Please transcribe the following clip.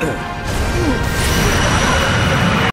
Ugh.